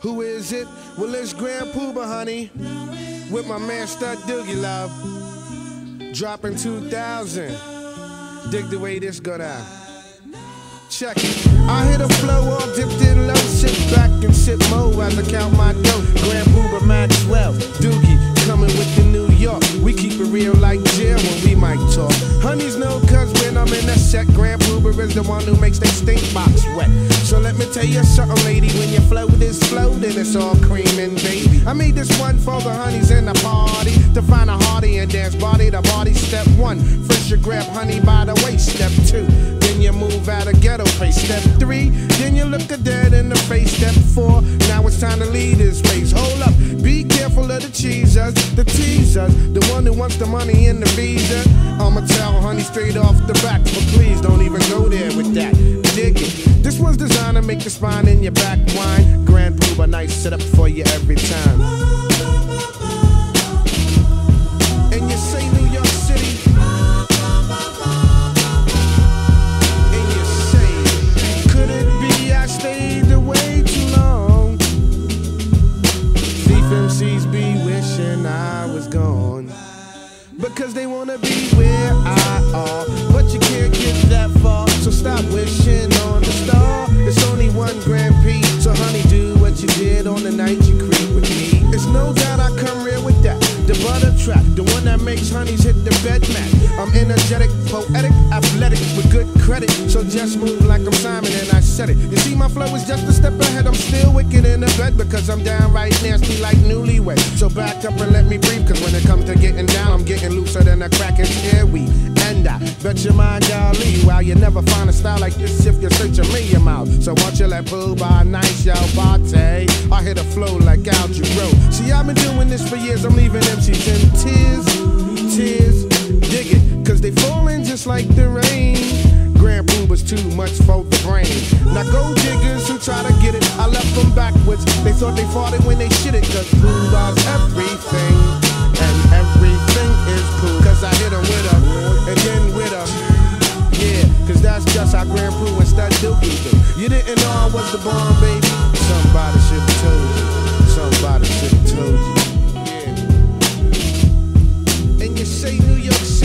Who is it? Well, it's Grand Puba, honey. With my man Stud Doogie Love. Dropping 2000. Dig the way this go down. Check it. I hit a flow all dipped in love. Sit back and sip mo as I count my dough. Grand Puba Maxwell. Doogie coming with the New York. We keep it real like jail when we might talk. Honeys know cause when I'm in that set, Grand Puba is the one who makes that stink box wet. So let me tell you something, lady. When your flow is floating, it's all creaming, baby. I made this one for the honeys in the party. To find a hearty and dance body to body. Step one, first you grab honey by the waist. Step two, then you move out of ghetto place. Step three, then you look a dead in the face. Step four, the the one who wants the money in the visa. I'ma tell honey straight off the back, but please don't even go there with that. Dig it. This one's designed to make the spine in your back whine. Grand Puba, nice setup for you every time. Because they wanna be where I are. But you can't get that far. So stop wishing on the star. It's only one Grand P. So honey, do what you did on the night you creep with me. It's no doubt I come real with that. The butter trap, the one that makes honeys hit the bed mat. I'm energetic, poetic, athletic, with good credit. So just move like I'm Simon and I said it. You see, my flow is just a step ahead. I'm still wicked in the bed because I'm downright nasty like newlywed. So back up and let me breathe, cause when it comes to getting down, I'm getting looser than a cracking cherry. And I bet your mind golly, while you never find a style like this if you're searching me your mouth. So watch you let boo by nice, yo, party. I hit a flow like algae grow. See, I've been doing this for years, I'm leaving MCs in tears, tears. Dig it, cause they falling just like the rain. Grand Puba's too much for the brain. Now go diggers who try to get it, I left them backwards. They thought they fought it when they shit it, cause Puba's everything. best I do give. You didn't know I was the bomb, baby. Somebody should have told you. Somebody should have told you. Yeah. And you say New York City.